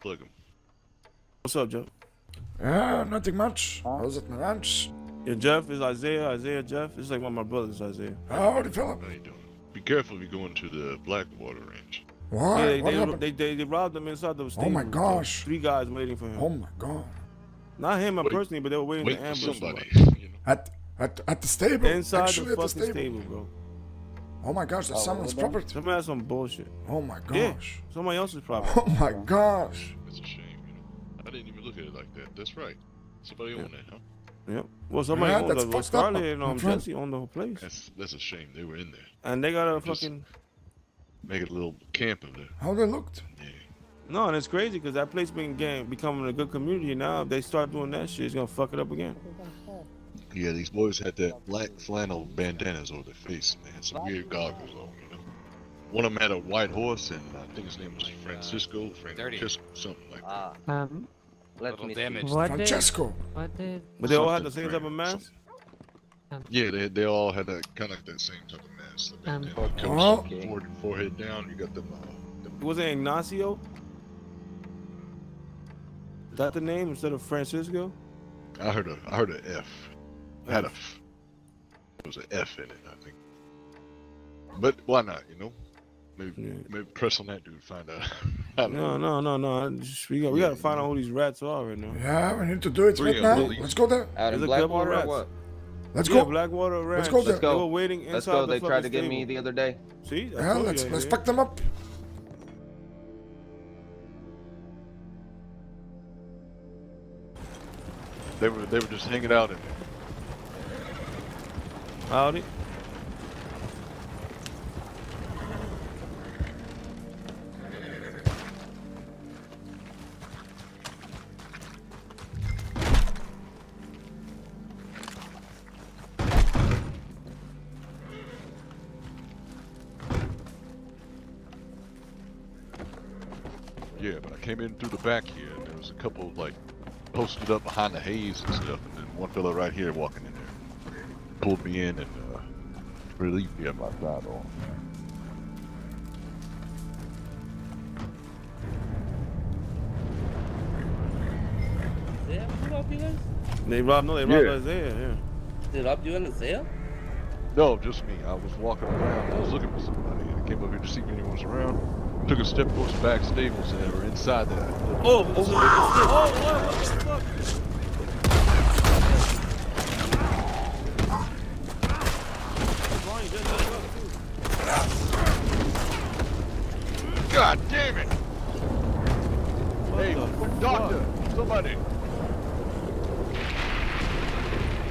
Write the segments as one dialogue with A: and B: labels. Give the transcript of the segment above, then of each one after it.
A: Please plug him.
B: What's up, Jeff?
C: Yeah, nothing much. I was at my ranch.
B: Yeah, Jeff is Isaiah. Isaiah, Jeff. It's like one of my brothers, Isaiah.
C: Howdy, Philip.
A: How you doing? Be careful if you go into the Blackwater Ranch.
C: Why?
B: Yeah, they,
C: what
B: they,
C: happened?
B: they, they, they robbed him inside the stable.
C: Oh my gosh.
B: Three guys waiting for him.
C: oh my god.
B: Not him
A: Wait-
B: personally, but they were waiting
A: Wait
B: to
A: for
B: ambush
A: somebody.
B: somebody.
A: You know?
C: At at at the stable.
B: Inside
C: Actually,
B: the
C: at the
B: fucking
C: stable.
B: stable, bro.
C: Oh my gosh, that's someone's property.
B: Somebody has some bullshit.
C: Oh my
B: Yeah,
C: gosh.
B: somebody else's property.
C: Oh my gosh.
A: That's a shame. You know. I didn't even look at it like that. That's right. Somebody owned that, huh?
B: Yep. Well, somebody
C: Yeah,
B: owned
C: that's
B: the well,
C: fucked up,
B: Scarlett and
C: my
B: um,
C: friend.
B: Jesse owned the whole place,
A: That's that's a shame. They were in there.
B: and they got a
A: Just-
B: fucking
A: Make it a little camp in there.
C: How they looked.
A: Yeah.
B: no, and it's crazy because that place been getting becoming a good community. Now if they start doing that shit, it's gonna fuck it up again.
A: Yeah, these boys had that black flannel bandanas over their face, and they had some weird goggles on, you know. One of them had a white horse, and I think his name was Francisco, Francisco, something like that.
D: Ah,
E: Um,
D: let
E: little
D: me
E: damage.
D: see.
E: What did, what did,
B: But they all had the
A: Something
B: same type of
A: Frank,
B: mask.
A: Yeah, they they all had that kind of like that same type of mask. The
E: Um,
A: bandana covers
C: Oh.
A: the forehead, forehead down. You got them. Uh, them
B: Was it Ignacio? Is that the name instead of Francisco?
A: I heard a I heard a F. I had a F. There was an F in it, I think. But why not? You know, maybe
B: Yeah.
A: maybe press on that dude, find out.
B: No,
A: know.
B: no, no, no. Just- we got, we
A: Yeah,
B: gotta find
A: yeah.
B: out who these rats are right now.
C: Yeah, we need to do it
A: Three
C: right now.
A: them.
C: Let's go there.
D: Out in
B: There's a
D: Blackwater or what?
C: Let's
B: yeah,
C: go.
B: Blackwater Ranch.
C: go there.
D: Let's go.
B: They were waiting inside
D: Let's go.
B: the
D: They tried to
B: fucking
D: get me the other day.
B: See? I
C: Yeah, let's let's
B: yeah.
C: pack them up.
A: They were they were just hanging out in there.
B: Howdy.
A: Yeah, but I came in through the back here, and there was a couple like posted up behind the haze and stuff, and then one fella right here walking in pulled me in and uh, relieved me of my saddle.
F: Isaiah? Who robbed you guys?
B: They robbed, no, they robbed
A: Yeah.
B: Isaiah, yeah.
F: They robbed you and Isaiah?
A: No, just me. I was walking around. I was looking for somebody, and I came up here to see if anyone was around. Took a step towards the back stables, and they were inside that. little-
B: Oh, oh, oh, oh, what the fuck? Ronnie just woke up, too.
A: God damn it!
B: What
A: Hey,
B: the
A: doctor, somebody!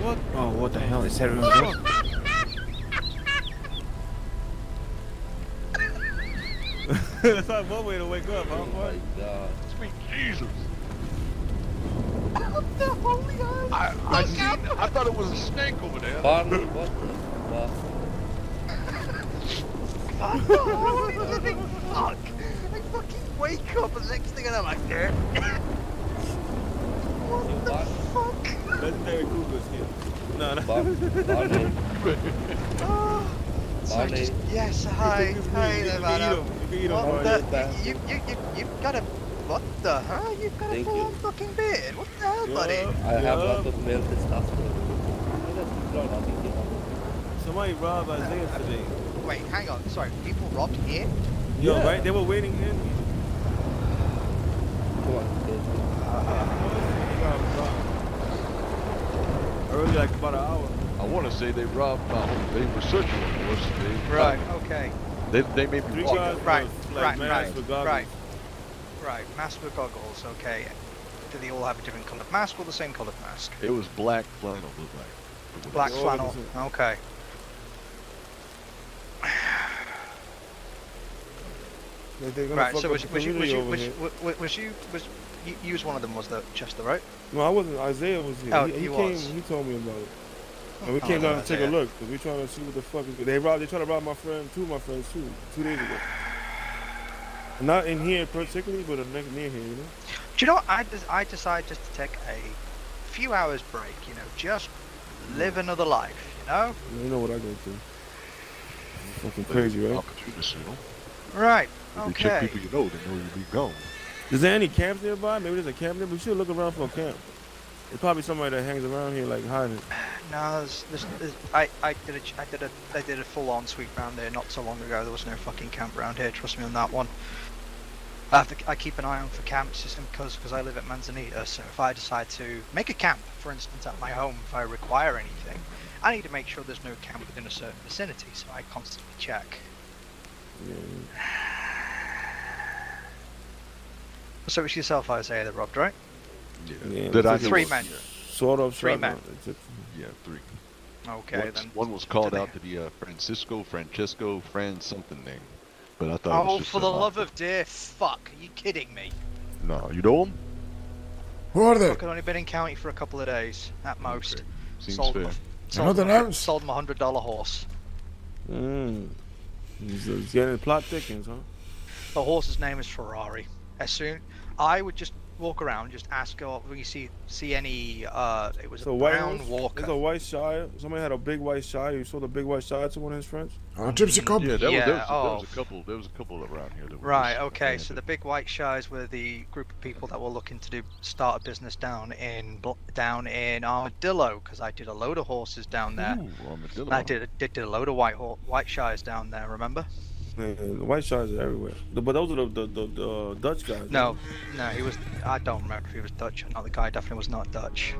B: What?
E: oh, what the hell is everyone doing?
B: That's not one way to wake up, huh?
F: Oh
B: boy?
F: my god.
A: Sweet Jesus! I, I, seen, I thought it was a snake over there.
F: Barney, what the fuck?
G: Fuck! I fucking wake up and next thing I know I'm like, there.
F: You Barney?
G: Fuck!
B: Legendary Cougar's here. No, no.
F: Bar- Barney?
G: Oh. So I
F: Barney?
G: just, yes, hi,
B: You can
G: hi
B: eat
G: there,
B: him,
G: man.
B: You can eat him,
G: What
B: Barney.
G: the? You, you, you, you've got a, what the, huh? You've got a
F: Thank
G: full
F: you.
G: on fucking beard. What the hell, buddy?
B: Yeah,
F: I have
B: yeah.
F: lots of male testosterone. Look at people are robbing you.
B: Somebody robbed Isaiah uh, today.
G: Wait, hang on. Sorry, people robbed here?
B: Yo,
F: Yeah.
B: right? They were waiting in.
F: Come on, kid.
B: Early, like about an hour.
A: I want to say they robbed my home. They were searching for us. They,
G: Right, okay.
A: They, they made me
B: Three
A: walk.
B: Uh, guys
G: Right,
B: with, like,
G: right, right,
B: goggles.
G: right. Right, mask with goggles, okay. Do they all have a different coloured mask or the same coloured mask?
A: It was black flannel, looked like.
G: Black
B: all
G: flannel, okay.
B: They- they're
G: Right, so was,
B: the
G: was you, was
B: community
G: you,
B: over
G: was,
B: here.
G: was, was you, was, you, you was one of them, was the Chester, right?
B: No, I wasn't. Isaiah was here.
G: Oh,
B: he,
G: he
B: he came.
G: was.
B: He told me about it. And we
G: Oh,
B: came down to take a look because we trying to see what the fuck is. They robbed. They trying to rob my friend, two of my friends too, two days ago. Not in here particularly, but next near here, you know.
G: Do you know what? I, I decided just to take a few hours break, you know, just live another life, you know?
B: You know what I go through. Fucking crazy, right?
A: Opportunist, you know.
G: Right,
A: If you check
G: okay.
A: people you know, they know you'll be gone.
B: Is there any camps nearby? Maybe there's a camp there. We should look around for a camp. There's probably somebody that hangs around here like hiding.
G: No, there's, there's, there's, I, I did a, I did a, I did a full-on sweep round there not so long ago. There was no fucking camp around here. Trust me on that one. I have to, I keep an eye on for camps just because, because I live at Manzanita. So if I decide to make a camp, for instance, at my home, if I require anything, I need to make sure there's no camp within a certain vicinity. So I constantly check.
B: Yeah.
G: So it's yourself, Isaiah, that robbed, right?
A: Yeah.
B: Yeah,
A: That I
G: three men.
A: Yeah,
B: Sort of.
G: Three men.
A: Yeah three.
G: Okay
A: one,
G: then.
A: one was called out to be uh, Francisco, Francesco, Fran something name. But I thought it was
G: Oh,
A: just
G: for the
A: lot.
G: love of dear fuck! Are you kidding me?
A: No, you know him?
C: Who are they?
G: I've only been in county for a couple of days at most.
A: Okay. Seems
G: sold
A: fair.
G: him,
C: You
G: sold,
C: know
G: him a, sold him hundred dollar horse.
B: Mm. He's, he's getting plot thickens, huh?
G: The horse's name is Ferrari. As soon I would just walk around, just ask her when you see see any. Uh, it was
B: So
G: a
B: white
G: brown
B: horse?
G: walker.
B: There's a white Shire. Somebody had a big white Shire. You saw the big white Shire to one of his friends.
C: Oh, Gypsy Cob.
A: Yeah, that
G: Yeah,
A: was, there was, there
G: oh.
A: was a couple. There was a couple around here. That
G: Right.
A: just
G: Okay. So the big white Shires were the group of people that were looking to do start a business down in Bl- down in Armadillo because I did a load of horses down there.
A: Ooh, armadillo.
G: I did a, did, did a load of white ho- white Shires down there. Remember?
B: Yeah, the white Shires are everywhere. But those are the the, the, the uh, Dutch guys.
G: No, no, he was. I don't remember if he was Dutch or not. The guy definitely was not Dutch.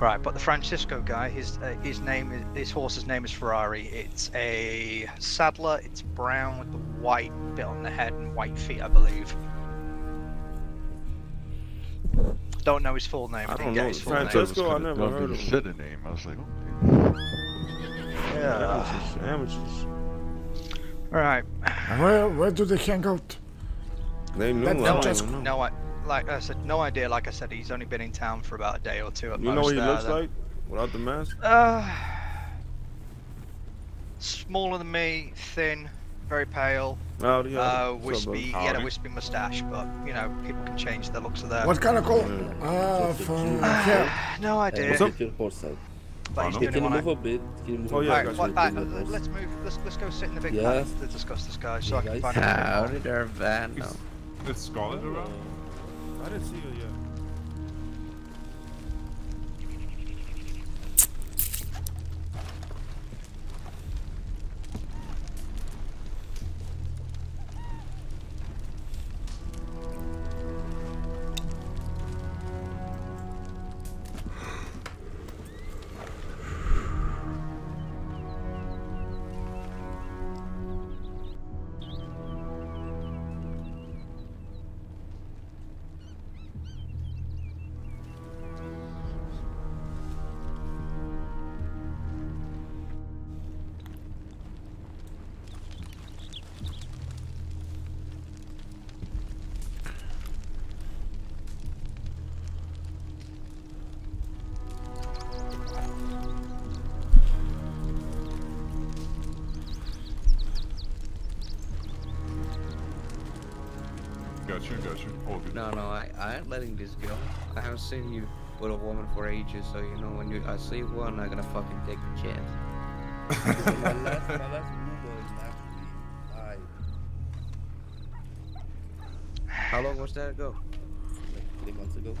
G: Right, but the Francisco guy, his uh, his name is his horse's name is Ferrari. It's a saddler. It's brown with the white bit on the head and white feet, I believe. Don't know his full name. I,
B: I don't know.
G: his full
B: Francisco-
G: name.
B: I never heard
A: of
B: of
A: him.
B: him.
A: said the name. I was like, okay.
G: Yeah.
B: Amateurs. Amateurs.
G: Right.
C: Where, where do they hang out?
B: They knew.
C: That-
B: I
C: just-
B: know.
G: No, I like I said, no idea. Like I said, he's only been in town for about a day or two at
B: You
G: most.
B: know what he
G: there,
B: looks
G: then-
B: like without the mask?
G: Uh, smaller than me, thin, very pale.
B: Howdy,
G: Uh,
B: howdy. What's
G: wispy, he had a wispy mustache, but you know, people can change the looks of their.
C: What kind of call?
B: Yeah.
C: Ah,
F: Just a
C: for
G: No idea.
B: What's up?
F: Get your.
G: But he's
F: Hey,
G: doing
F: can
G: it on
F: move
G: a-
F: a bit? Can you move
B: Oh, yeah,
F: bit?
B: I
G: Alright,
B: got
G: well,
B: you.
G: alright,
F: Get your
G: let-
F: horse.
G: let's uh, move. Let's let's go sit in the big
F: Yeah.
G: car to discuss this, guy so I can
F: guys.
G: find out. a bit more.
E: Howdy there, Van. No.
D: Is Scarlet around?
B: I didn't see her yet.
D: Got you, got you. All good.
E: No, no, I, I ain't letting this go. I haven't seen you with a woman for ages, so you know when you I see one, I'm gonna fucking take the chance.
F: my last, my last Uber is actually died
E: How long was that ago?
F: like three months ago.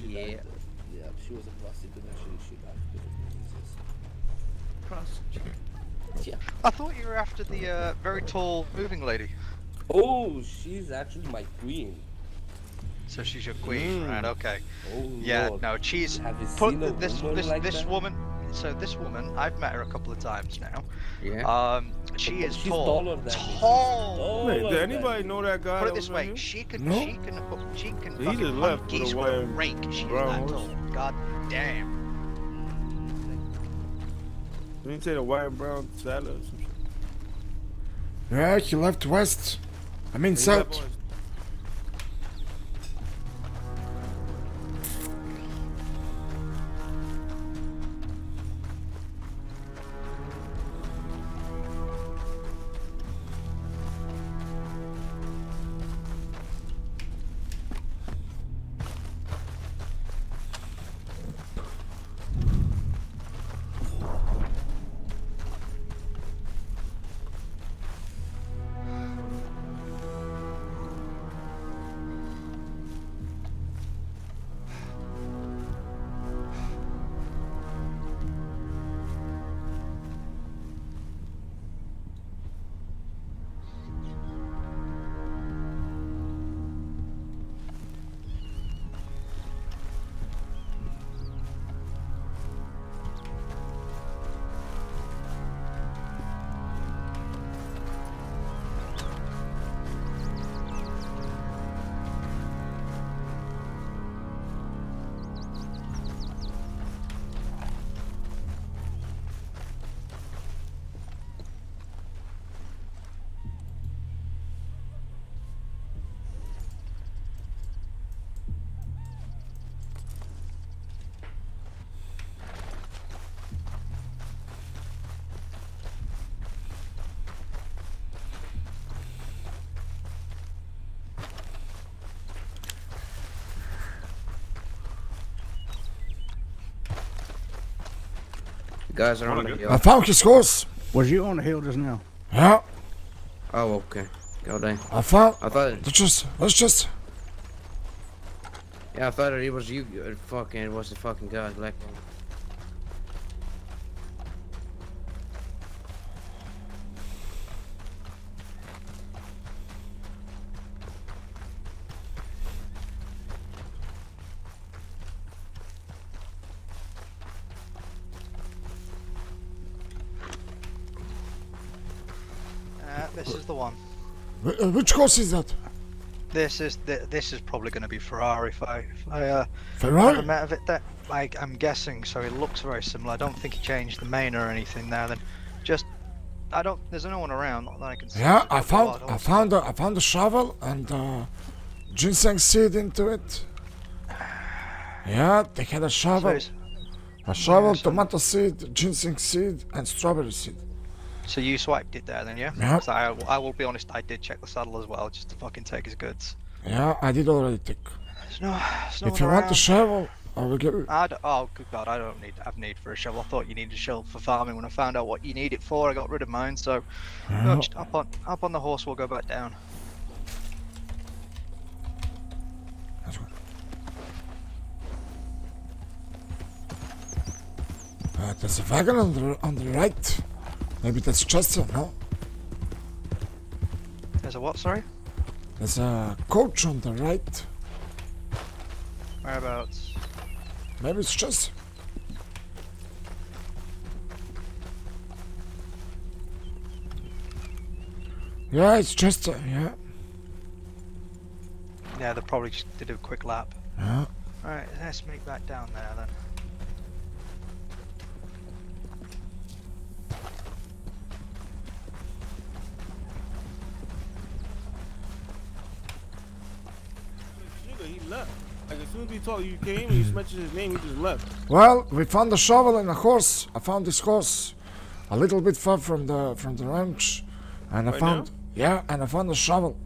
F: She
E: Yeah.
F: died, uh, yeah, she was a prostitute and she, she died because of diseases. Yeah.
G: I thought you were after the uh, very tall moving lady.
F: Oh, she's actually my queen.
G: So she's your queen,
B: Mm.
G: right? Okay.
F: Oh,
G: Yeah.
F: Lord.
G: No, she's
F: Have you
G: put
F: seen
G: this
F: woman
G: this
F: like
G: this
F: that?
G: woman. So this woman, I've met her a couple of times now.
E: Yeah.
G: Um, she is
F: She's
G: tall.
F: taller than
G: Tall.
F: taller
B: Wait, did anybody know that guy?
G: Put
B: that
G: it this way,
B: here?
G: she can
C: No.
G: she can she can
B: He
G: fucking
B: just left
G: hunt
B: with a
G: geese with a
B: white
G: rake. She is
B: brown
G: that
B: horse.
G: tall. God damn.
B: Didn't you say the white and brown salad or some shit?
C: Yeah, he left west. I mean
B: He
E: Guys are on the hill.
C: I found his scores.
H: Was you on the hill just now?
C: Yeah,
E: Oh, okay. Go down.
C: I thought.
E: I thought,
C: Let's just, let's just.
E: yeah, I thought it was you. uh, Fucking, it was the fucking guy, black one.
G: Is
C: that?
G: This is this is probably going to be Ferrari if I if I uh,
C: Ferrari.
G: ever met of it. That I, I'm guessing. So it looks very similar. I don't think he changed the mane or anything there. Then just I don't. There's no one around not that I can see.
C: Yeah, I found, I found, a, I found a shovel and uh, ginseng seed into it. Yeah, they had a shovel,
G: it's-
C: a shovel,
G: some-
C: tomato seed, ginseng seed, and strawberry seed.
G: So you swiped it there then, yeah?
C: Yeah.
G: I, I will be honest, I did check the saddle as well, just to fucking take his goods.
C: Yeah, I did already take.
G: There's no, there's no
C: if you want the shovel, I will give it.
G: I d- oh, good God, I don't need have need for a shovel. I thought you needed a shovel for farming. When I found out what you need it for, I got rid of mine. So, no, just up on up on the horse. We'll go back down.
C: Uh, there's a wagon on the on the right. Maybe that's Chester, no?
G: There's a what? Sorry.
C: There's a coach on the right.
G: Whereabouts?
C: Maybe it's Chester. Yeah, it's Chester, yeah.
G: Yeah, they probably just did a quick lap.
C: Yeah.
G: All right, let's make that down there then.
B: Sugar, he left. Like as soon as we talked, you came and you hmm. mentioned his name, he just left.
C: Well, we found a shovel and a horse. I found this horse a little bit far from the from the ranch, and I
B: Right
C: found yeah, and I found a shovel.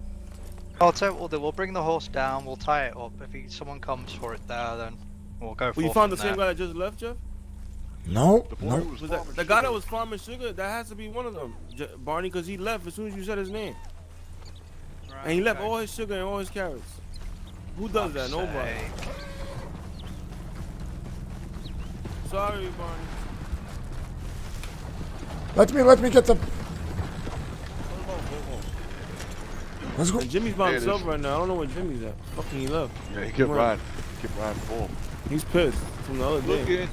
G: I'll tell you what we'll do. We'll bring the horse down. We'll tie it up. If he, someone comes for it there, then we'll go
B: Well, you found the same guy that just left, Jeff?
C: No,
A: The
C: no.
A: was
B: Was that the guy that was farming sugar? That has to be one of them, J- Barney, because he left as soon as you said his name, and he left all his sugar and all his carrots. Who does that? Nobody. Sorry, Barney.
C: Let me let me get the.
B: Hold on, hold
C: Let's go.
B: on. And Jimmy's by himself right now. I don't know where Jimmy's at. Fucking he left.
A: Yeah, he kept
B: Come on.
A: riding. He kept riding for him.
B: He's pissed from the other day.
A: Looking.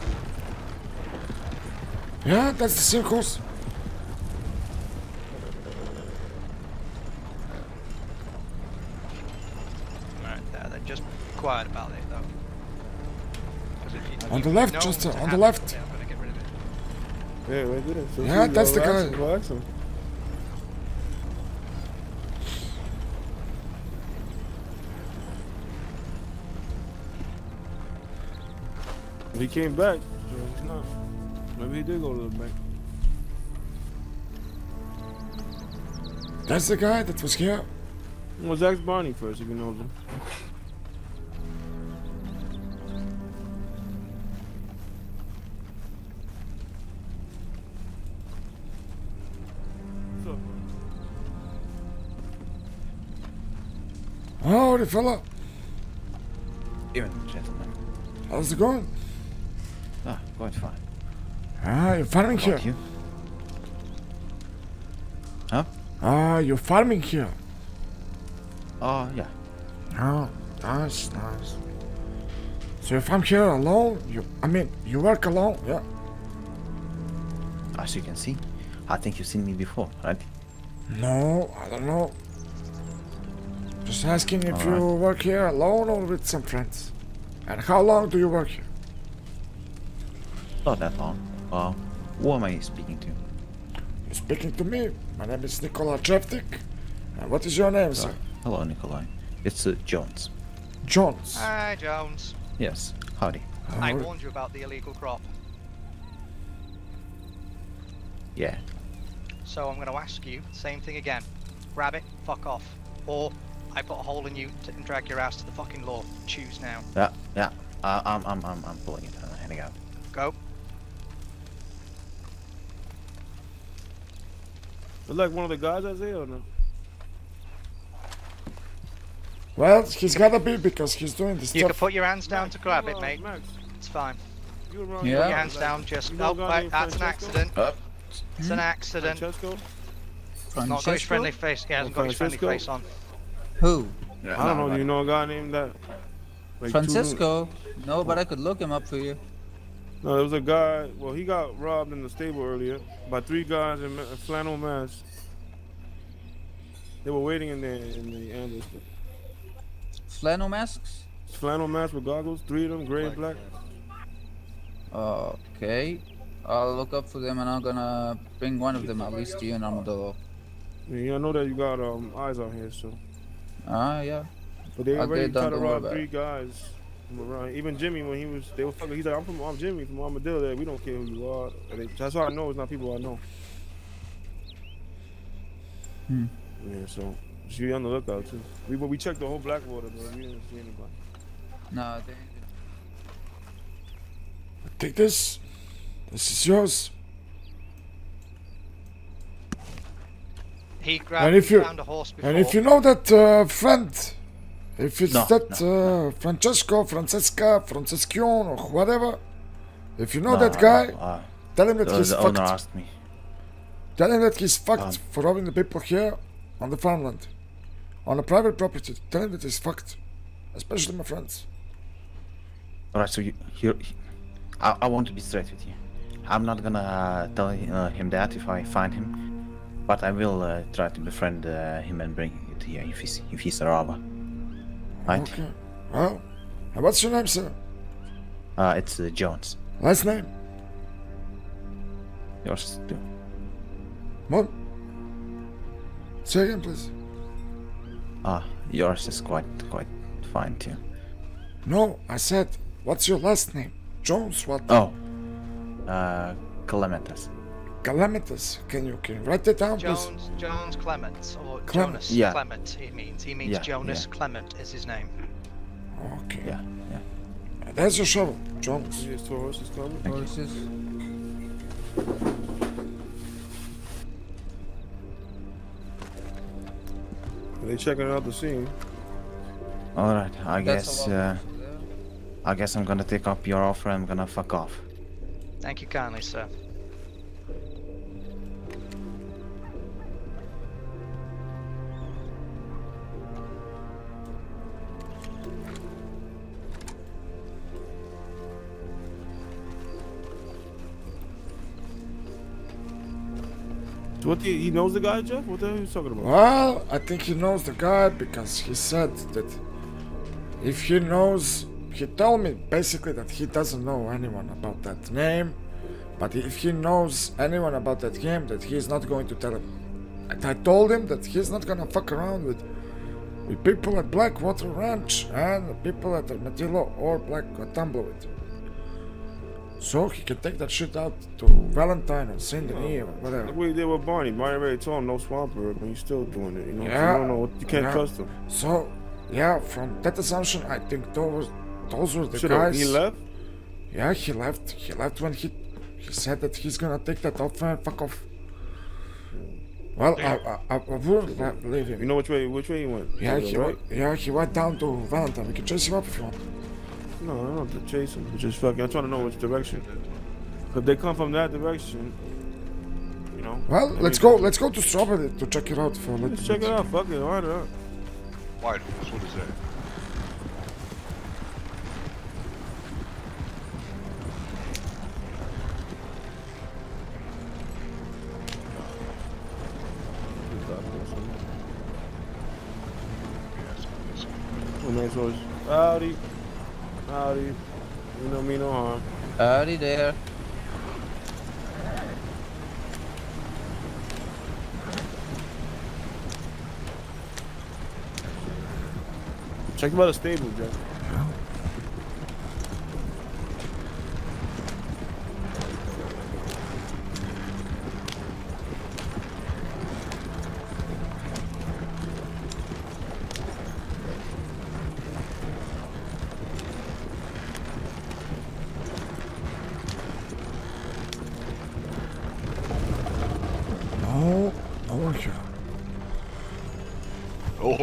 C: Yeah, that's the same horse.
G: Right uh, there, then just quiet about it
C: On the left,
G: know
C: just, uh, on the left.
G: Yeah, I'm gonna get rid of it.
B: Yeah, right there. So
C: Yeah, that's the guy.
B: go ask. He came back. so. Maybe he did go to the bank.
C: That's the guy that was here.
B: Let's ask Barney first if he knows him.
C: The fella.
I: Even gentlemen.
C: How's it going?
I: Ah, quite fine.
C: Ah, you're farming here.
I: Thank you. Huh?
C: Ah, you're farming here.
I: Oh, yeah.
C: Oh, nice, nice. So if I'm here alone, you, I mean, you work alone, yeah?
I: As you can see, I think you've seen me before, right?
C: No, I don't know. Just asking if you
I: Alright.
C: work here alone or with some friends. And how long do you work here?
I: Not that long. Uh, who am I speaking to?
C: You're speaking to me. My name is Nikola Jeftic. And what is your name, sir?
I: Uh, hello, Nikolai. It's uh, Jones.
C: Jones.
G: Hi, Jones.
I: Yes, howdy.
G: I warned you about the illegal crop,
I: Yeah.
G: so I'm going to ask you same thing again. Grab it, fuck off, or I put a hole in you and drag your ass to the fucking law. Choose now.
I: Yeah, yeah. Uh, I'm, I'm, I'm, I'm pulling it. Uh, heading out.
G: Go.
B: Look like one of the guys I say or no?
C: Well, he's gotta be because he's doing this
G: You can
C: stuff.
G: put your hands down to grab it,
B: Uh,
G: mate.
B: Max,
G: It's fine.
B: you around
I: Yeah.
G: Put your hands down, just.
B: You
G: Oh, wait,
B: named
G: that's an accident.
I: Up.
G: It's an accident.
B: Francesco?
G: Not got his friendly face. He hasn't got his friendly face on.
I: Who?
B: I don't know. Do you know a guy named that? Like two-
I: Francisco? No, but I could look him up for you.
B: No, there was a guy. Well, he got robbed in the stable earlier by three guys in ma- flannel masks. They were waiting in there in the ambulance.
I: Flannel masks?
B: Flannel masks with goggles, three of them, gray and black.
I: Okay. I'll look up for them and I'm gonna bring one of them at least to you in Armadillo.
B: Yeah, I know that you got um eyes out here, so.
I: Ah, yeah.
B: But they already
I: get it done,
B: tried to rob three
I: it.
B: guys from around. Even Jimmy, when he was, they were fucking. He's like, I'm from, I'm Jimmy from Armadillo. There, we don't care who you are. They, that's how I know it's not people I know.
I: Hmm.
B: Yeah, so just be on the lookout too. We but we checked the whole Blackwater, but we didn't see anybody.
I: No, they...
C: Take this. This is yours.
G: He grabbed.
C: And if you-
G: found a horse before.
C: And if you know that uh, friend, if it's
I: No,
C: that uh, Francesco, Francesca, Francescion, or whatever, if you know
I: No,
C: that guy,
I: no, uh,
C: tell him that
I: the,
C: he's
I: the
C: fucked.
I: owner asked me.
C: Tell him that he's fucked
I: Um,
C: for robbing the people here on the farmland, on a private property. Tell him that he's fucked, especially my friends.
I: Alright, so you, you, I, I want to be straight with you. I'm not gonna uh, tell uh, him that if I find him, but I will uh, try to befriend uh, him and bring it here if he's if he's a robber. Right?
C: Okay. Well, what's your name, sir?
I: Uh, it's uh, Jones.
C: Last name?
I: Yours too.
C: What? Say again, please.
I: Ah, yours is quite quite fine too.
C: No, I said, what's your last name? Jones, what?
I: Oh, uh, Clementas.
C: Calamitas. Can you can you write that down, please?
G: Jones, Jones Clement, or
C: Clement.
G: Jonas
I: Yeah.
G: Clement, he means. He means
I: Yeah,
G: Jonas
I: yeah.
G: Clement is his name.
C: Okay.
I: Yeah, yeah.
C: There's your shovel, Jones.
B: Here's two horses coming.
I: Thank you. Horses.
B: They checking out the scene.
I: All right, I
E: That's
I: guess
E: a
I: uh, I guess I'm gonna take up your offer. I'm gonna fuck off.
G: Thank you kindly, sir.
B: What? The, he knows the guy, Jeff? What the hell are you talking about?
C: Well, I think he knows the guy because he said that if he knows, he told me basically that he doesn't know anyone about that name, but if he knows anyone about that game, that he is not going to tell him. And I told him that he's not gonna fuck around with with people at Blackwater Ranch and people at Armadillo or Black Tumbleweed. So he can take that shit out to Valentine or Saint Denis or oh, whatever.
B: Like what he did with Barney. Barney already told him no swamp bird, but he's still doing it. You know,
C: Yeah.
B: you don't know. What, you can't
C: Yeah.
B: trust him.
C: So, yeah, from that assumption, I think those those were the
B: Should
C: guys.
B: he left?
C: Yeah, he left. He left when he he said that he's gonna take that offer and fuck off. Well, I, I, I, wouldn't believe him.
B: You know which way? Which way he went?
C: Yeah, he
B: right.
C: went, yeah, he went down to Valentine. We can chase him up if you want.
B: No, I don't have to chase them. Just fucking. I'm trying to know which direction. If they come from that direction, you know.
C: Well, let's go. Let's go to Strawberry to check it out for a little
B: Let's check
C: bit.
B: it out. Fuck it. Why not?
A: White horse, what is that? Yeah, it's not this one.
B: Nice horse. Howdy. Howdy. You know me no harm.
E: Howdy there.
B: Check about the stable, Jeff.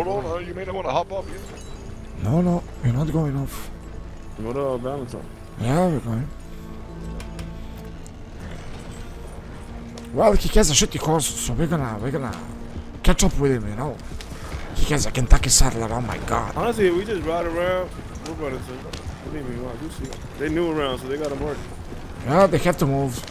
A: Hold on. Uh, you may not want to hop off yet.
C: No, no, we're not going off.
B: What up, Valentine?
C: Yeah, we're going. Well, he has a shitty horse, so we're gonna we're gonna catch up with him, you know. He has a Kentucky Saddler. Oh my god.
B: Honestly, we just ride around, we're running to. Believe me, wow, you see. They new around, so they got them working.
C: Yeah, they have to move.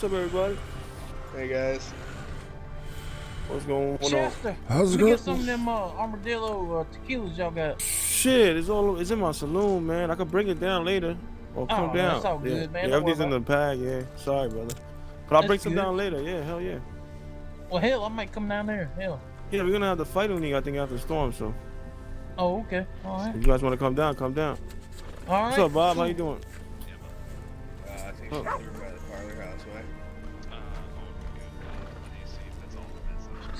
B: What's up, everybody?
H: Hey guys.
B: What's going on?
J: Chester,
C: How's it
J: let me
C: going?
J: get some of them uh, armadillo uh, tequilas y'all got.
B: Shit, it's all it's in my saloon, man. I could bring it down later. Or come
J: Oh,
B: down.
J: that's all
B: yeah.
J: good, man.
B: Yeah,
J: Don't
B: everything's in the
J: about
B: bag, yeah. Sorry, brother. But I'll
J: That's
B: bring some
J: good.
B: down later, yeah, hell yeah.
J: Well, hell, I might come down there. Hell.
B: Yeah, we're gonna have the fight on you, I think, after the storm, so
J: Oh, okay. All right.
B: if you guys wanna come down, come down.
J: All right.
B: What's up, Bob? How you doing?
H: Uh,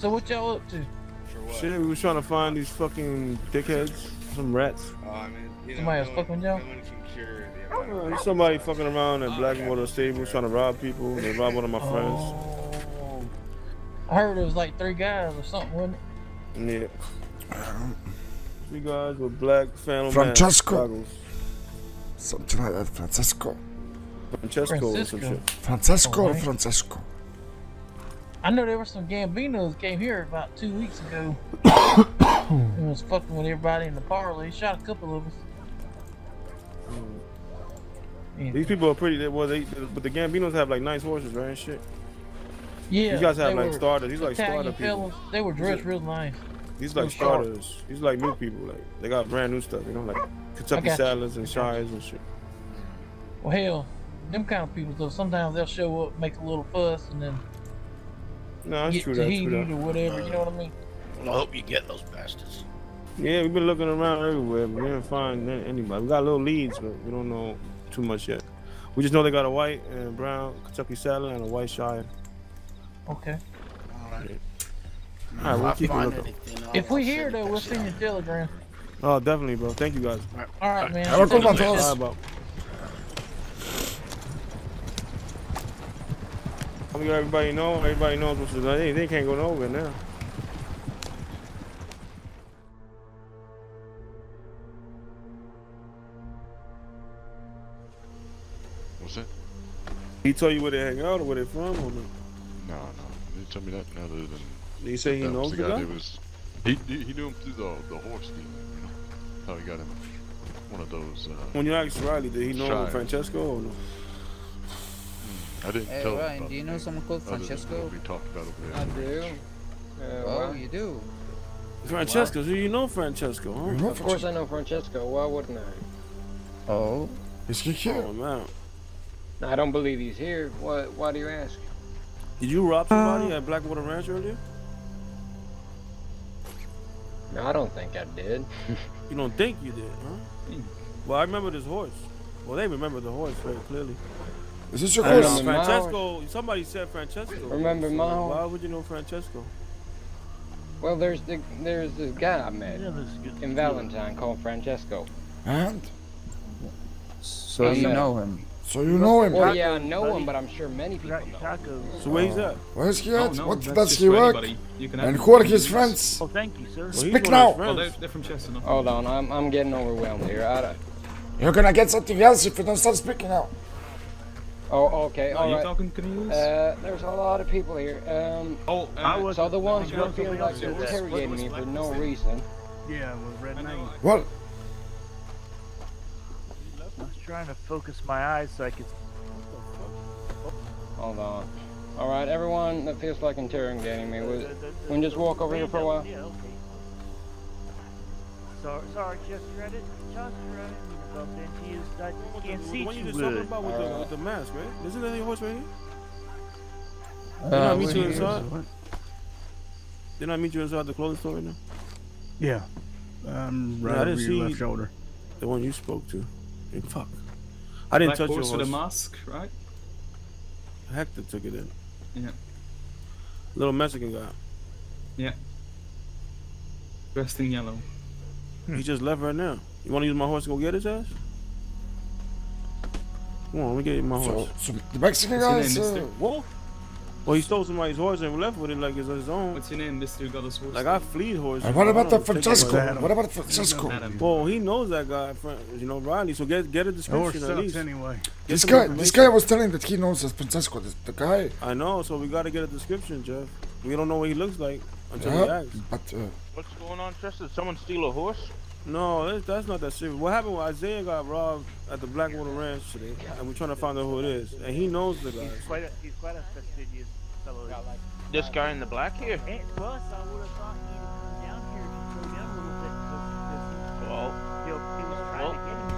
J: So what y'all up to?
H: For what?
B: Shit, we was trying to find these fucking dickheads, some rats.
H: Oh, I mean, you know,
J: Somebody
H: no
J: else
H: one-
J: fucking with y'all?
H: No one can cure the amount of
B: Uh, there's somebody fucking around at Blackwater Stable trying to rob people. They robbed one of my friends.
J: Oh. I heard it was like three guys or something, wasn't it?
B: Yeah. Three guys with black Phantom
C: Francesco.
B: goggles.
C: Something like that, Francesco.
B: Francesco, or some shit.
C: Francesco or
J: Alright.
C: Francesco?
J: I know there were some Gambinos came here about two weeks ago. and was fucking with everybody in the parlor. He shot a couple of us. Hmm. Yeah.
B: These people are pretty. They, well, they, but the Gambinos have like nice horses, right? And shit.
J: Yeah,
B: These guys have like starters. These like starter people.
J: They were dressed real nice.
B: These like starters. These like new people. Like they got brand new stuff. You know, like Kentucky
J: you.
B: salads and shires and shit.
J: Well, hell, them kind of people though. Sometimes they'll show up, make a little fuss, and then
B: No, that's
J: get
B: true.
J: to
B: That's
J: heat
B: true. That.
J: or whatever. You know what I mean?
F: Well, I hope you get those bastards.
B: Yeah, we've been looking around everywhere, but we didn't find anybody. We got little leads, but we don't know too much yet. We just know they got a white and brown Kentucky saddle and a white shire.
J: Okay.
F: Alright.
B: All right, we'll keep a
F: find
B: lookout.
F: anything, I'll-
J: If we hear though, we'll send you a telegram.
B: Oh, definitely, bro. Thank you guys.
J: All right, man.
C: Have a good one,
B: All
C: fellas.
B: right, bro. I'm let everybody know. Everybody knows what's going on. they can't go nowhere now.
A: What's that?
B: He told you where they hang out or where they from or no?
A: No, no. He didn't tell me nothing other than
B: Did he say he
A: that
B: knows the guy?
A: that was. He, he he knew him through the the horse deal. You know how he got him one of those. Uh,
B: When you asked Riley, did he know. Francesco or no?
A: I didn't
K: Hey
A: tell him
K: Ryan,
A: about
K: do you
A: it,
K: know someone called Francesco?
A: what we talked about over there.
K: I do. Uh, oh, you do?
B: Francesco, do you know Francesco, huh?
C: You know
L: Of course I know Francesco. Why wouldn't I?
K: Oh.
C: Is he here?
B: Oh man.
L: I don't believe he's here. Why, why do you ask?
B: Did you rob somebody at Blackwater Ranch earlier?
L: No, I don't think I did.
B: You don't think you did, huh? Well, I remember this horse. Well, they remember the horse very clearly.
C: Is this your
L: I
C: horse?
L: remember
B: Francesco, somebody said Francesco.
L: Remember
B: So
L: my?
B: Why would you know Francesco?
L: Well, there's the there's this guy I met in Valentine called Francesco.
C: And?
K: So
L: I
K: you
L: met
K: know him?
C: So you know him?
L: Well, yeah, I know him, but I'm sure many people know.
B: So where he's at?
C: Where's he
M: Oh,
C: at?
M: no,
C: what does he work?
M: anybody. You can
C: And
M: have
C: who are his friends?
M: Oh, thank you, sir.
B: Well, he's
C: Speak
B: one of
C: now.
B: his
M: Well,
B: friends.
M: Oh, they're, they're from Chester.
L: Hold on, I'm I'm getting overwhelmed here. I don't-
C: You're gonna get something else if you don't start speaking now.
L: Oh, okay,
M: No,
L: all
M: you
L: right.
M: talking Canadians?
L: Uh, there's a lot of people here. Um,
M: oh, uh,
L: so the ones who
M: I was
L: feel like they're interrogating me for no reason.
N: Yeah, with red knight.
C: Well,
N: I was trying to focus my eyes so I could.
L: Hold on. All right, everyone that feels like interrogating me, we we can just walk over here for a while.
N: Yeah, okay. Sorry, sorry, just read it. Just read it. You bumped into you. so I can't see
B: The one you just talking about with the, with the mask, right? Isn't that your horse right here?
K: Uh,
B: Didn't I meet you inside? Didn't I meet you inside the clothing store right now?
M: Yeah. Um,
B: Yeah,
M: right
B: I
M: over your left shoulder.
B: The one you spoke to. Hey, fuck. I didn't
O: Black
B: touch
O: horse
B: your
O: with a
B: horse.
O: mask, right?
B: Hector took it in.
O: Yeah.
B: Little Mexican guy.
O: Yeah. Dressed in yellow.
B: He just left right now. You want to use my horse to go get his ass? Come on, let me get you my
C: So-
B: horse.
C: so the Mexican guy is, uh,
B: Wolf? Well, he stole somebody's horse and left with it like it's his own.
O: What's your name, Mister? Got us horse.
B: Like I fleet horses.
C: And what about the
B: take
C: Francesco?
B: away-
C: What about Francesco?
B: Well, he knows that guy, you know, Riley. So get get a description at
M: sucks
B: least.
M: anyway.
B: Get
C: This guy, this guy was telling that he knows that Francesco, this, the guy.
B: I know, so we gotta get a description, Jeff. We don't know what he looks like until we
C: Yeah,
B: ask.
C: but uh,
P: What's going on, Chester? Did someone steal a horse?
B: No, that's, that's not that serious. What happened was Isaiah got robbed at the Blackwater Ranch today, and we're trying to find out who it is. And he knows the guy.
N: He's quite a, he's quite a fastidious fellow.
P: This guy in the black here?
N: And plus, I would have thought he'd come down here and slowed down a little bit because
P: Well,
N: he, he was trying to get him to.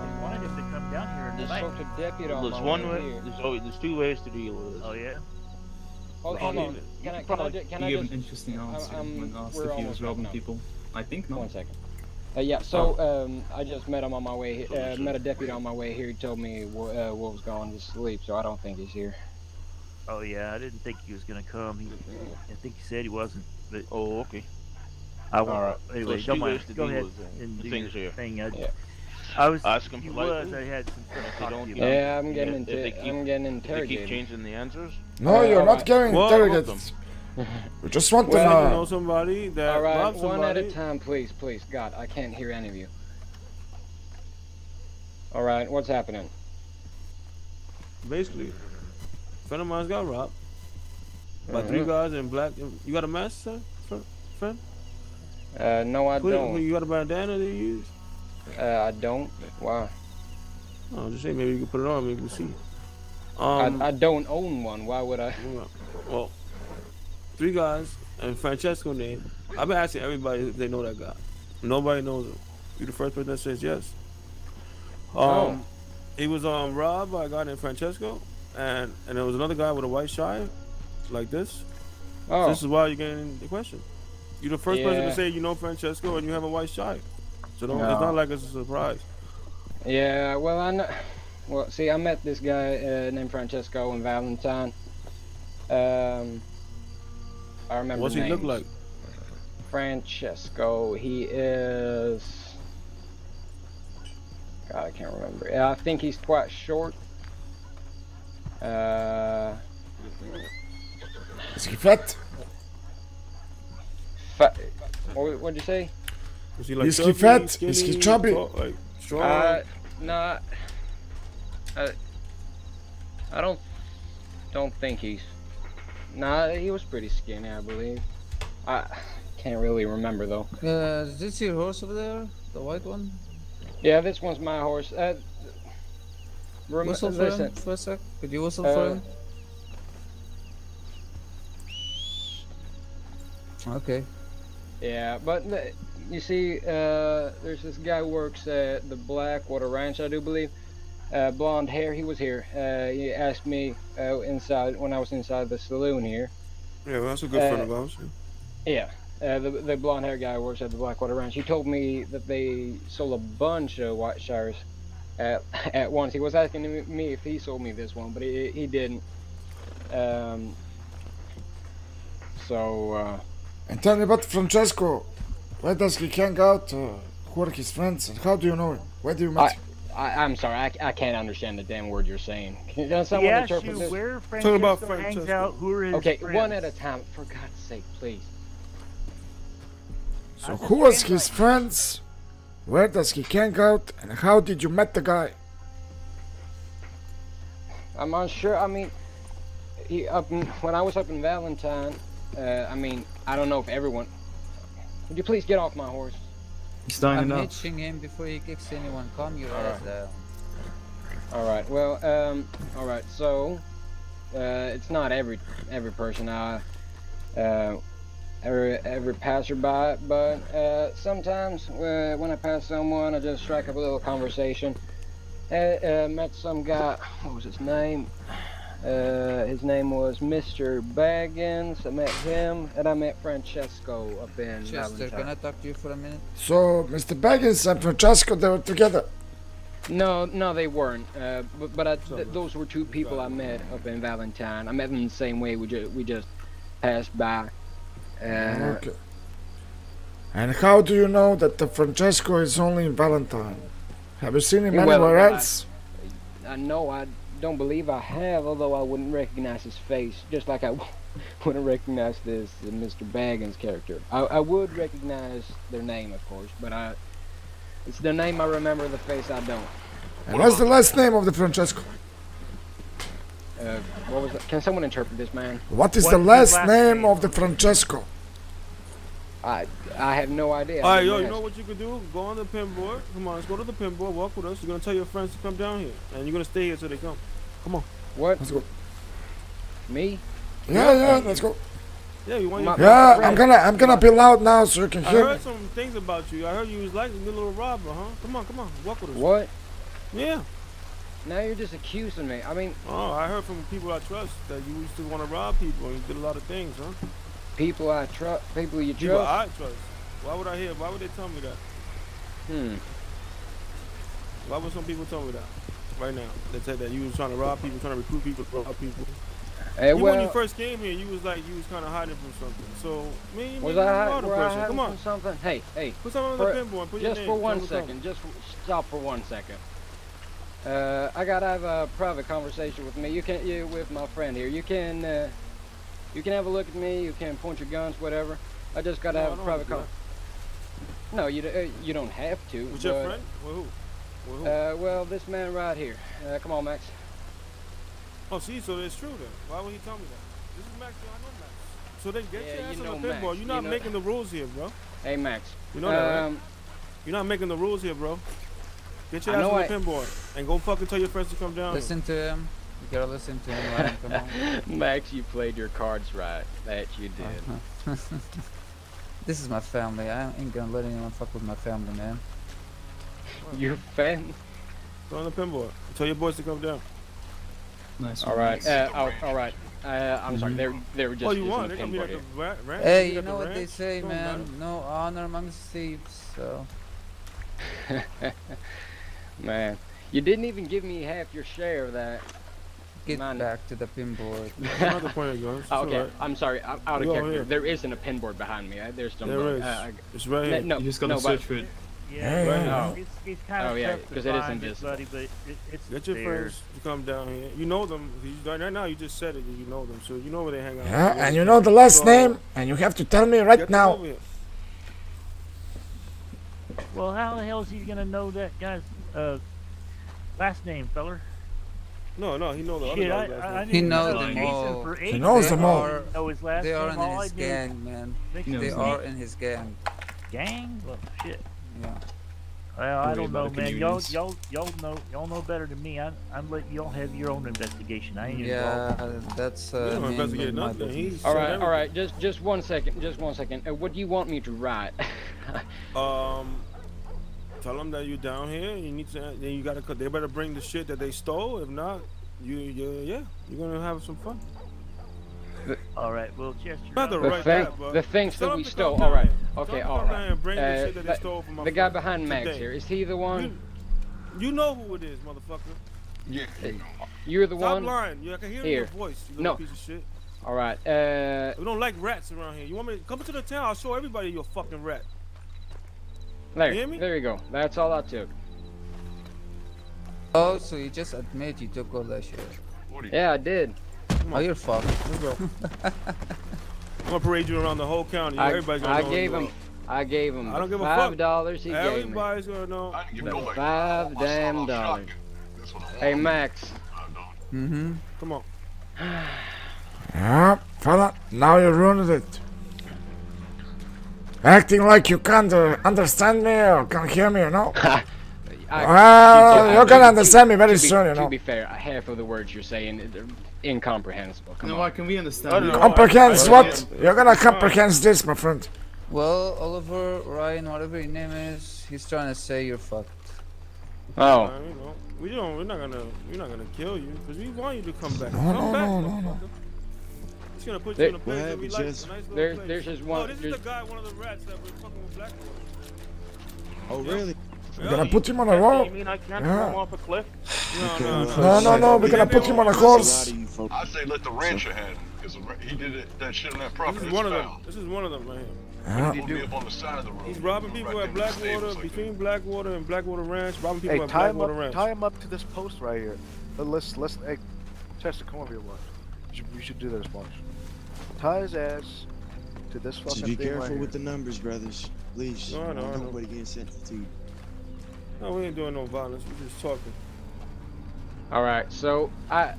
N: They wanted him to come down here and
P: There's-
N: fight.
L: Spoke to deputy on
P: there's
L: my
P: one
L: way
P: way.
L: here.
P: There's, oh, there's two ways to deal with this.
N: Oh yeah.
L: Hold, hold on. Can I, can I, ju- can
O: he
L: I
O: gave
L: just?
O: an interesting
L: I'm-
O: answer
L: I'm-
O: when asked if he was robbing people. I think not.
L: One second. Uh, yeah, so um, I just met him on my way. he- Uh, met a deputy on my way here. He told me wh- uh, Wolf was going to sleep, so I don't think he's here.
N: Oh yeah, I didn't think he was gonna come. He, I think he said he wasn't. But
P: oh, okay.
N: I won't.
P: Alright.
N: Anyway,
P: So
N: don't mind. Go ahead and
P: the
N: do
P: things
N: your
P: here.
N: thing. I,
L: Yeah.
N: I was.
P: Ask him
N: he
P: politely.
N: was. I had some stuff to talk to you about.
L: Yeah, I'm getting
P: if they keep-
L: I'm getting
P: if They keep changing the answers.
C: no,
L: Uh,
C: you're not
L: alright.
C: getting
B: Well,
C: interrogated. We just want to
B: Well, you
C: know.
B: know somebody that
L: All right,
B: robbed
L: one at a time, please, please. God, I can't hear any of you. All right, what's happening?
B: Basically, a friend of mine's got robbed by three
L: Mhm.
B: guys in black. You got a mask, sir? Friend?
L: Uh, no, I
B: Put
L: don't.
B: You got a bandana that you use?
L: Uh, I don't. Why?
B: Oh, just say maybe you can put it on. Maybe we can see. Um,
L: I, I don't own one. Why would I?
B: Well, three guys and Francesco name. I've been asking everybody if they know that guy. Nobody knows him. You're the first person that says yes. Um,
L: Oh.
B: he was um robbed by a guy named Francesco, and and there was another guy with a white shire, like this.
L: Oh.
B: This is why you're getting the question. You're the first person to say you know Francesco and you have a white shire. So don't,
L: No.
B: it's not like it's a surprise.
L: Yeah, well, I know. Well, see, I met this guy uh, named Francesco in Valentine. Um, I remember.
B: What's he look like?
L: Francesco. He is. God, I can't remember. Yeah, I think he's quite short. Uh,
C: Is he fat?
L: Fat. what what'd you say?
B: Is he
C: Is he
B: chubby,
C: fat? Is he
B: skinny,
C: chubby?
B: like strong?
L: Uh, nah. I, I don't don't think he's. Nah, he was pretty skinny, I believe. I can't really remember though.
K: Uh, is this your horse over there? The white one?
L: Yeah, this one's my horse. Uh, rem-
K: whistle for
L: listen.
K: him for a sec? Could you whistle
L: Uh,
K: for him? Okay.
L: Yeah, but you see, uh, there's this guy who works at the Blackwater Ranch, I do believe. Uh, blonde hair. He was here. Uh, he asked me uh, inside when I was inside the saloon here.
B: Yeah, well, that's a good friend
L: Uh,
B: of ours.
L: Yeah, uh, the the blonde hair guy works at the Blackwater Ranch. He told me that they sold a bunch of white shires at at once. He was asking me- me if he sold me this one, but he he didn't. Um. So. Uh,
C: And tell me about Francesco. Where does he hang out? Uh, who are his friends? And how do you know him? Where do you meet
L: I,
C: him?
L: I, I'm sorry, I, I can't understand the damn word you're saying. Can someone
N: He asked
L: interpret
N: you
L: this?
N: where Francesco hangs out. Who are his
L: Okay,
N: friends?
L: one at a time, for God's sake, please.
C: So who was his friends? Where does he hang out? And how did you met the guy?
L: I'm unsure. I mean, he, up in, when I was up in Valentine, uh, I mean, I don't know if everyone. Would you please get off my horse?
O: He's
K: I'm
O: dying up.
K: hitching him before he kicks anyone. Calm your ass down.
L: All right. Well, um, all right. So, uh, it's not every every person I, uh, every every passerby, but uh, sometimes uh, when I pass someone, I just strike up a little conversation. Uh, uh, met some guy. What was his name? Uh, his name was Mr. Baggins. I met him, and I met Francesco up in
K: Chester, can I talk to you for a minute?
C: So, Mr. Baggins and Francesco, they were together.
L: No, no, they weren't. Uh, but but I, th- those were two people I met up in Valentine. I met them the same way. We just we just passed by. Uh,
C: okay. And how do you know that the Francesco is only in Valentine? Have you seen him
L: Well,
C: anywhere
L: well, I-
C: else?
L: I know I don't believe I have, although I wouldn't recognize his face, just like I wouldn't recognize this uh, Mr. Baggins character. I, I would recognize their name, of course, but I it's the name I remember, the face I don't.
C: And what's the last name of the Francesco?
L: Uh, what was that? Can someone interpret this, man?
C: What is the last, name, of the Francesco?
L: I I have no idea.
B: All right, yo,
L: didn't
B: you know what you can do? Go on the pin board. Come on, let's go to the pin board. Walk with us. You're gonna tell your friends to come down here, and you're gonna stay here till they come. Come on.
L: What?
C: Let's go.
L: Me?
C: Yeah, yeah, let's go.
B: Yeah, you want your
C: Yeah,
B: friends.
C: I'm gonna I'm gonna be loud now so you can
B: I
C: hear me.
B: heard some things about you. I heard you was like a little robber, huh? Come on, come on, walk with us.
L: What?
B: Yeah.
L: Now you're just accusing me. I mean,
B: Oh, I heard from people I trust that you used to want to rob people and you did a lot of things, huh?
L: People I trust, people you
B: People
L: trust.
B: I trust. Why would I hear? Why would they tell me that?
L: Hmm.
B: Why would some people tell me that? Right now, they said that you was trying to rob people, trying to recruit people, rob people.
L: Hey,
B: Even when you first came here, you was like you was kind of hiding from something. So, me,
L: Was
B: me,
L: I,
B: you
L: hi-
B: are the
L: were I
B: person.
L: hiding
B: Come on.
L: something? Hey, hey.
B: Put something on the pinboard. Put your
L: just
B: name.
L: for one second. Just stop for one second. Uh, I gotta have a private conversation with me. You can't. you with my friend here. You can, uh, you can have a look at me. You can point your guns, whatever. I just gotta
B: No,
L: have a private car. No, you, uh, you don't have to.
B: With your friend? With who? With who?
L: Uh, well, this man right here. Uh, come on, Max.
B: oh, see, so it's true then. Why would he tell me that? This is Max. I know Max. So then get
L: Yeah,
B: your ass
L: you
B: on
L: know
B: the pinboard.
L: Max,
B: You're
L: you
B: not
L: know-
B: making the rules here, bro.
L: Hey, Max.
B: You know that, right?
L: Um,
B: You're not making the rules here, bro. Get your
L: I
B: ass
L: know
B: on the
L: I-
B: pinboard and go fucking tell your friends to come down.
K: Listen to him. You gotta listen to him, Ryan. Come on.
L: Max, you played your cards right. That you did.
K: Uh-huh. this is my family. I ain't gonna let anyone fuck with my family, man.
L: Your fan?
B: Go on the pinboard. Tell your boys to come down.
O: Nice.
L: All right. Uh, all, all right. Uh, I'm sorry.
K: Mhm.
L: They were they were just
B: Oh, you
L: using
B: want?
L: the
B: They're gonna be
L: pinboard
B: like
L: here.
B: a ra- ranch.
K: Hey,
B: Be
K: you know
B: a
K: what they say,
B: Don't
K: man.
B: matter.
K: No honor amongst thieves. So
L: Man, you didn't even give me half your share of that.
K: Get
L: Man.
K: back to the pinboard.
B: Another point of guns.
L: Oh, okay,
B: alright.
L: I'm sorry. I'm out of
B: Go
L: character.
B: ahead.
L: There isn't a pinboard behind me. I, there's some.
B: There is.
L: Uh,
B: It's right here.
L: No,
O: You just gotta
L: no,
O: search
L: but-
O: for it.
N: Yeah,
C: Yeah,
L: yeah.
N: It's, it's kind of
L: Oh, yeah,
N: tough to
L: 'cause it is
N: find
L: invisible.
N: buddy, but it, it's
B: Get your
N: there.
B: friends to come down here. You know them. You- Right now, you just said it. and You know them, so you know where they hang out.
C: Yeah, and you know the last
B: So,
C: name, and you have to tell me right now.
N: Well, how the hell is he gonna know that guy's uh, last name, feller?
B: No, no, he knows the
N: Shit,
B: other
N: I,
B: guys.
N: I, I
K: He knows them
N: the reason
K: all.
N: For
C: He knows
K: They
C: them all.
K: are-
N: Know his last
K: They are in
N: All
K: his gang, man.
N: Next
O: He knows
K: They are in his gang.
N: gang. Well, shit.
K: Yeah.
N: Well, I don't know, man. Y'all, y'all, y'all know, y'all know better than me. I, I'm letting y'all have your own investigation. I ain't
K: Yeah,
N: involved.
K: that's
B: We
K: uh,
B: don't
K: me and
B: investigate
K: my
B: nothing.
K: business.
B: He's
L: all
B: said
L: right,
B: everything.
L: all right. Just just one second. Just one second. Uh, what do you want me to write?
B: Um, tell them that you're down here. You need to. Then you gotta. They better bring the shit that they stole. If not, you, you yeah, you're gonna have some fun.
N: All right. Well, Chester.
B: Not the
N: I'm-
L: the,
B: right
L: thing,
B: that,
L: the things
B: tell
L: that we stole. All right. Okay.
B: all right. to
L: All
B: come down here
L: right.
B: and bring the
L: Uh,
B: shit that they
L: the-
B: stole from my
L: the guy behind Max
B: today.
L: here is he the one?
B: You, you know who it is, motherfucker.
A: Yeah.
L: You're the one.
B: Stop
L: one.
B: lying. You, I can hear
L: Here.
B: your voice. You
L: No.
B: little piece of shit.
L: All right. Uh,
B: We don't like rats around here. You want me to come into the town? I'll show everybody you're a fucking rat.
L: There.
B: You hear me?
L: There you go. That's all I took.
K: Oh, so you just admit you took all that shit.
L: Yeah, I did.
K: Oh, you're fucked.
B: Let's go. I'm gonna parade you around the whole county.
L: I,
B: Everybody's gonna
L: I
B: know
L: gave him.
B: are.
L: I gave him
B: I don't give a
L: five
B: fuck.
L: dollars. He gave me.
B: Everybody's gonna know.
A: I didn't give
L: The
A: nobody.
L: five damn dollars.
A: That's what I
L: Hey. Max.
K: Mm-hmm.
B: Come on.
C: Yeah, fella, now you ruined it. Acting like you can't uh, understand me or can't hear me, you know? Well,
L: to-
C: you're gonna understand me very
L: to be-
C: soon, you
L: To
C: know.
L: be fair, half of the words you're saying are incomprehensible. Come
O: No,
L: on.
O: why can we understand?
B: I don't
O: you?
B: know.
C: What? You're gonna comprehend this, my friend.
K: Well, Oliver, Ryan, whatever your name is, he's trying to say you're fucked.
L: Oh,
B: you know, We don't. We're not gonna. We're not gonna kill you because we want you to come back.
C: No,
B: come
C: no,
B: back,
C: no, no, no.
B: He's gonna put
L: There-
B: you in a place that we
L: What
B: like.
L: happened,
B: nice little
L: There's-
B: place.
L: there's just
B: Oh,
L: one-
B: this is the guy, one of the rats that was fucking with Blackwater.
P: Oh,
B: really?
C: We're gonna put him on a rope.
P: You mean I can't
C: Yeah.
P: throw him off a cliff?
B: No, no, no.
C: No, no, no. We're gonna put him on a horse.
A: I say let the rancher have him because he did it, that shit on that property.
B: This is
A: is
B: one of them. This is one of them right here.
C: Yeah.
A: What did he do? Up on the side of the road.
B: He's robbing people
A: Right
B: at
A: there in the
B: Blackwater,
A: like
B: between Blackwater and Blackwater Ranch, robbing people
Q: Hey,
B: at Blackwater
Q: up.
B: Ranch.
Q: Tie him up to this post right here. Let- Let's let's. Hey, Chester, come over here once. You should, you should do this once. Tie his ass to this fucking
R: Just be
Q: thing
R: careful
Q: right
R: with
Q: here.
R: the numbers, brothers. Please.
B: No, no, know, I know.
R: Nobody getting sentenced.
B: No, we ain't doing no violence. We're just talking.
L: All right, so I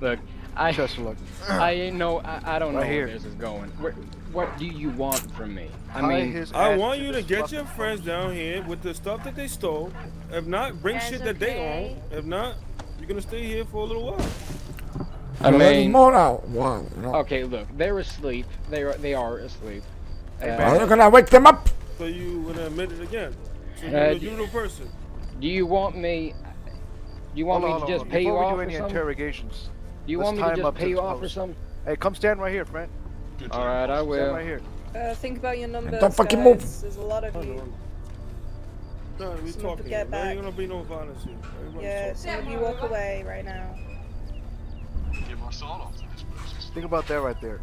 L: look. I
Q: Just look.
L: I ain't know. I, I don't know
Q: here.
L: where this is going. Where, what do you want from me? I mean,
Q: his
B: I want you to get your friends down here with the stuff that they stole. If not, bring
S: Guys,
B: shit that they own. If not, you're gonna stay here for a little while.
L: I
C: We're letting
L: mean,
C: more out. Wow. You
L: okay, look, they're asleep. They are they are asleep. Uh,
C: Are you gonna wake them up?
B: So you gonna admit it again? So
L: Uh,
B: you're a usual person.
L: do you want me? Do you want
Q: Hold
L: me
Q: on,
L: to
Q: hold
L: just
Q: on.
L: pay you
Q: Before
L: off
Q: we do
L: or
Q: any
L: something?
Q: interrogations,
L: Do you want me to just pay you
Q: this
L: off or
Q: post.
L: something?
Q: Hey, come stand right here, friend.
L: All right, I
Q: Stand
L: will.
Q: right here.
S: Uh, think about your numbers,
C: don't fucking
S: guys.
C: move.
S: There's a lot of you.
B: No, we
S: Some
B: talking.
S: get
B: There ain't gonna be no violence here. Everybody's
S: Yeah,
B: talking.
S: some you walk away right now.
A: Get my salt off to this place.
Q: Think about that right there.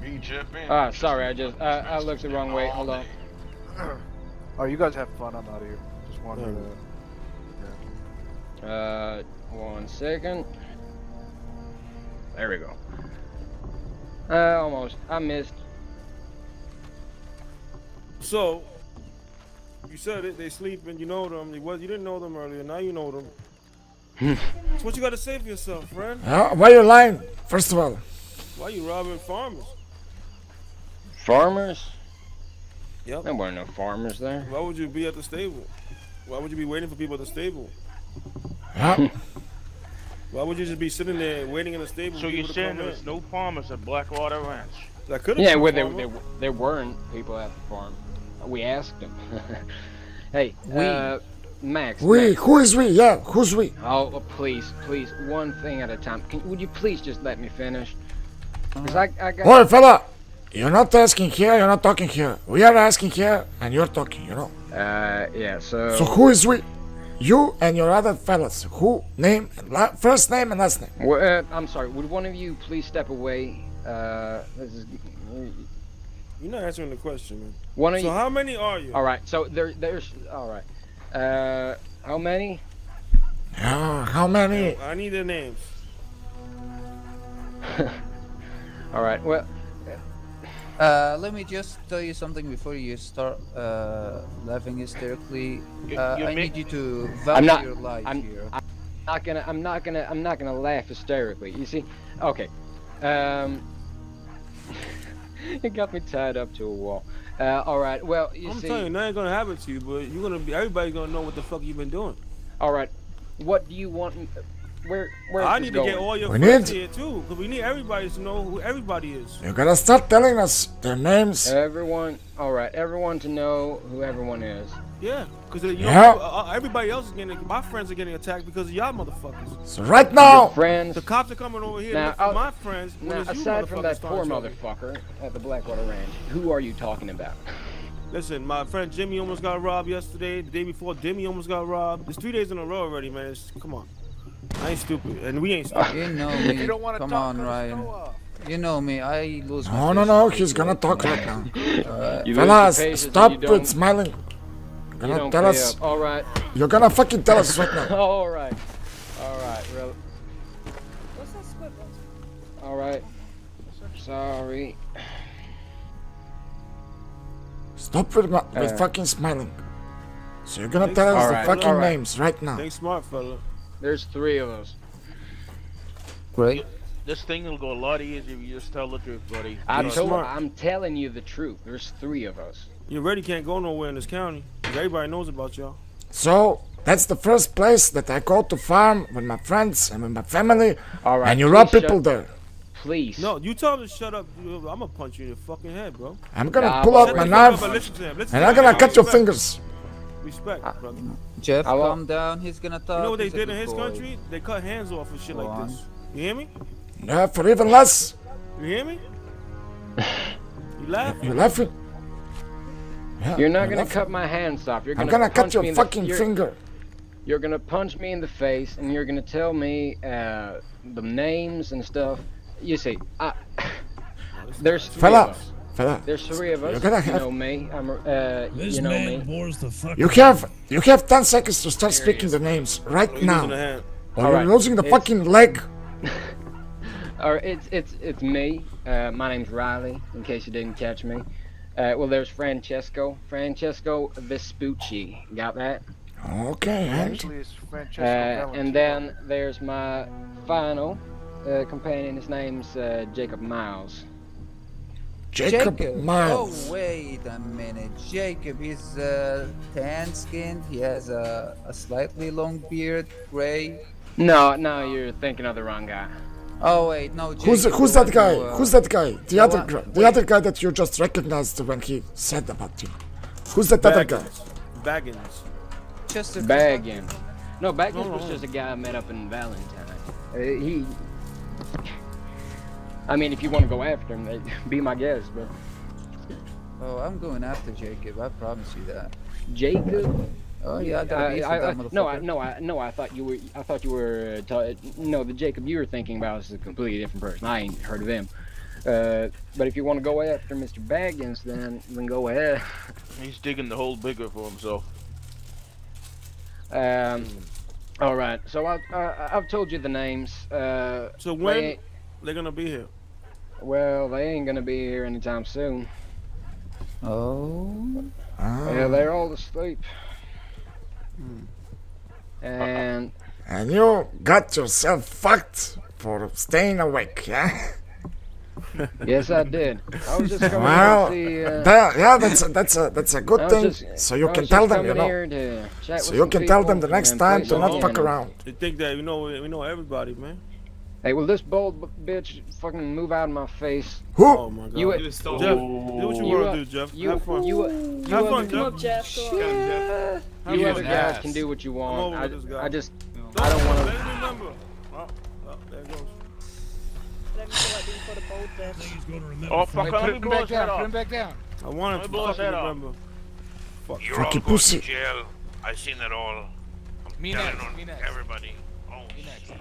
A: Me, Jeff, and
L: Ah, sorry, I just I, I looked the wrong way. Hold on.
Q: Oh, you guys have fun. I'm out of here. Just wanted to.
L: Uh, one second. There we go. Uh, almost. I missed.
B: So, you said it. They sleeping. You know them. You was you didn't know them earlier. Now you know them. Hmm. so what you got to say for yourself, friend?
C: Yeah, why you lying? First of all.
B: Why you robbing farmers?
L: Farmers?
B: Yep.
L: There weren't no farmers there.
B: Why would you be at the stable? Why would you be waiting for people at the stable?
C: Yeah.
B: Why would you just be sitting there waiting in the stable?
P: So you're saying there's no farmers at Blackwater Ranch?
B: That could
L: Yeah, well, there, there, there weren't people at the farm. We asked them. hey,
C: We.
L: uh, Max.
C: We,
L: Max.
C: who is we? Yeah, who's we?
L: Oh, uh, please, please, one thing at a time. Can, would you please just let me finish? Cause I, I got.
C: Oi, fella! You're not asking here, you're not talking here. We are asking here, and you're talking, you know.
L: Uh, yeah. So.
C: So who is we? You and your other fellas. Who? Name, first name and last name.
L: Well, uh, I'm sorry. Would one of you please step away? Uh, this is.
B: You're not answering the question, man.
L: One
B: so
L: you.
B: how many are you?
L: All right. So there, there's. All right. Uh, how many?
C: Yeah, how many?
B: I need the names.
L: All right. Well.
K: Uh, let me just tell you something before you start uh, laughing hysterically.
L: You-
K: Uh, I need you to
L: I'm
K: value
L: not.
K: your life
L: I'm,
K: here.
L: I'm not gonna. I'm not gonna. I'm not gonna laugh hysterically. You see? Okay. Um. it got me tied up to a wall. Uh, all right. Well, you
B: I'm
L: see.
B: telling you, nothing gonna happen to you, but you're gonna be. Everybody's gonna know what the fuck you've been doing.
L: All right. What do you want? me- Where? Where?
B: I need to get all your
C: We
B: friends
C: need-
B: here too, because we need everybody to know who everybody is.
C: You gotta start telling us their names.
L: Everyone. All right. Everyone to know who everyone is.
B: Yeah, because you
C: Yeah.
B: know uh, uh, everybody else is getting. My friends are getting attacked because of y'all motherfuckers.
C: So right now,
L: friends.
B: The cops are coming over here
L: Now,
B: look for my friends. when
L: Now,
B: you
L: aside from that poor
B: starting trouble.
L: motherfucker at the Blackwater Ranch, who are you talking about?
B: Listen, my friend Jimmy almost got robbed yesterday. The day before, Demi almost got robbed. It's three days in a row already, man. It's, come on. I ain't stupid, and we ain't stupid.
K: You know me. Come on, Ryan. You know me. I lose my
C: No, no, no, he's gonna talk right now.
K: Uh,
L: You lose
C: Fellas,
L: your patience and
C: stop
L: you
C: with smiling. You're gonna tell us.
L: up. All right.
C: You're gonna fucking tell us right now.
L: All right. All right. Real.
S: What's that squid?
L: All right. Sorry.
C: Stop with, ma- with
L: Uh,
C: fucking smiling. So you're gonna
B: Thanks,
C: tell us
L: Alright,
C: the fucking
L: alright.
C: names right now.
B: Think smart, fella.
L: There's three of us.
K: Great.
P: This thing will go a lot easier if you just tell the truth, buddy.
L: I'm told,
B: smart.
L: I'm telling you the truth. There's three of us.
B: You already can't go nowhere in this county. 'Cause everybody knows about y'all.
C: So that's the first place that I go to farm with my friends and with my family.
L: All right.
C: and you rob people there.
L: Please.
B: No, you tell him to shut up. I'm gonna punch you in your fucking head, bro.
C: I'm gonna
L: Nah,
C: pull out my knife
B: up and listen to him. Listen
C: and I'm gonna cut your fingers.
B: Respect, uh, brother.
K: Jeff,
L: I will-
K: calm down. He's gonna talk.
B: You know what they
K: He's a
B: did in his
K: boy.
B: country? They cut hands off and shit
K: Go
B: like
K: on.
B: this. You hear me?
C: Yeah, for even less.
B: You hear me? You laughing?
C: You laughing? Yeah,
L: You're not gonna
C: laughing.
L: cut my hands off. You're
C: I'm
L: gonna,
C: gonna cut your
L: me in the-
C: fucking
L: you're-
C: finger.
L: You're gonna punch me in the face, and you're gonna tell me uh, the names and stuff. You see, I, there's three
C: Fella,
L: of us.
C: fella,
L: There's three of us.
C: you're gonna
L: you
C: have-
L: know me. I'm. Uh,
T: This
L: you know
T: man
L: me.
T: bores the fuck
C: You have you have ten seconds to start speaking the names right
B: You're
C: now,
B: losing a hand.
C: or
L: All
C: you're losing the
L: it's-
C: fucking leg.
L: Or it's it's it's me. Uh, my name's Riley. In case you didn't catch me. Uh, well, there's Francesco. Francesco Vespucci. Got that?
C: Okay, and
Q: Actually, it's Francesco
L: Uh, and then there's my final uh, companion. His name's uh, Jacob Miles.
C: Jacob, Miles.
K: Oh wait a minute, Jacob. He's uh, tan-skinned. He has a, a slightly long beard, gray.
L: No, no, you're thinking of the wrong guy.
K: Oh wait, no. Jacob,
C: Who's who's that guy?
K: who, uh,
C: Who's that guy? The
K: the
C: other
K: one-
C: guy, the other guy that you just recognized when he said about you. Who's that other guy?
B: Baggins. Baggins.
K: Chester
L: Baggins. No, Baggins
B: No, no,
L: was
B: no.
L: just a guy I met up in Valentine. Uh, he. I mean, if you want to go after him, be my guest, but
K: Oh, I'm going after Jacob. I promise you that.
L: Jacob.
K: Oh yeah, I got beef with
L: I- I- no, I, no, I, no. I thought you were. I thought you were. Uh, ta- no, the Jacob you were thinking about is a completely different person. I ain't heard of him. Uh, but if you want to go after Mr. Baggins, then then go ahead.
P: He's digging the hole bigger for himself.
L: Um, all right. So I, uh, I've told you the names. Uh,
B: So when
L: ain't-
B: they're gonna be here?
L: well, they ain't gonna be here anytime soon.
K: Oh.
L: Yeah, they're all asleep.
B: Hmm.
L: And
C: And you got yourself fucked for staying awake, yeah?
L: yes, I did. I was just coming
C: Well,
L: here to see. Uh,
C: that- yeah, that's a, that's a that's a
L: I
C: good thing.
L: just-
C: so you can tell them, you know.
L: here to chat
C: So you can tell them the next time to not fuck around.
B: They think that you know we know everybody, man.
L: Hey, will this bold b- bitch fucking move out of my face?
B: Oh my god.
L: You,
B: Jeff, do what you
L: you,
B: wanna
L: uh,
B: do, Jeff.
L: You,
B: Have fun.
L: You,
B: Have
L: you
B: fun, Jeff.
S: Come up, Jeff. Go on.
B: Have
L: You other
B: Jeff.
L: guys can do what you
B: Come
L: want.
B: over
L: I,
B: this guy.
L: I just, I don't want
B: Let
L: to.
B: remember. Oh, oh, there it goes.
S: Let me feel like being called a bold bitch.
P: Oh, fuck, let me blow his head off.
F: back down.
B: I want him to
P: blow his
B: fucking
P: off.
B: remember. Fuck.
U: You're
C: Fuck
U: all going
C: pussy.
U: to jail. I've seen it all. I'm
F: Me
U: telling
F: next,
U: on
F: me next.
U: everybody. Oh,
F: Me next.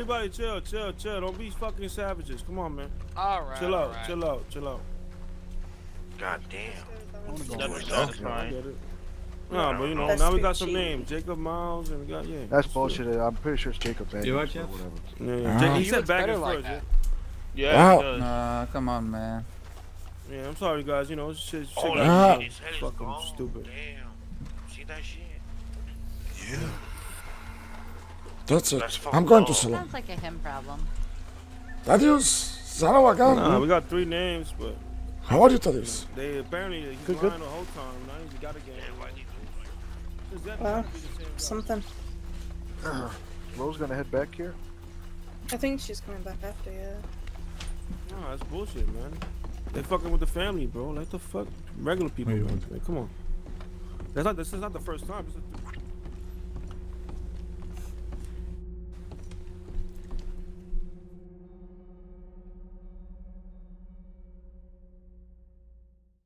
U: Shit.
F: Alright.
B: Everybody chill, chill, chill. Don't be fucking savages. Come on, man.
F: Alright.
B: Chill out,
F: alright.
B: chill out, chill out.
U: God damn.
P: That's
B: I
P: satisfying.
B: get it. But you know,
S: That's
B: now we got some
S: cheap.
B: names. Jacob Miles and we got yeah.
Q: That's
B: good.
Q: bullshit. I'm pretty sure it's Jacob Baggins
O: You
Q: or
O: Jeff?
Q: whatever.
B: Yeah, yeah.
C: Ah.
B: Jake- he
F: He
B: said
F: looks
B: back
F: better like
B: first.
F: that.
P: Yeah,
C: Wow.
K: Nah, come on, man.
B: Yeah. yeah, I'm sorry guys. You know, it's shit, shit
U: Holy
B: got
C: Ah.
U: shit, his head is
B: fucking
U: gone.
B: stupid.
U: Damn. See that shit?
R: Yeah.
C: That's it.
U: That's
C: I'm going to
U: low.
C: salon.
V: Sounds like a him problem.
C: Tadius, Zarawagan.
B: Nah, we got three names, but
C: How are you, Tadius?
B: they apparently he's
C: Good,
B: lying
C: good.
B: the whole time. Now he's got a game.
S: Well,
B: be the
S: something.
Q: Rose gonna head back here.
S: I think she's coming back after, yeah.
B: No, that's bullshit, man. They fucking with the family, bro. Like the fuck, regular people.
M: Wait,
B: man.
M: what?
B: Like, come on. That's not. This is not the first time. This is the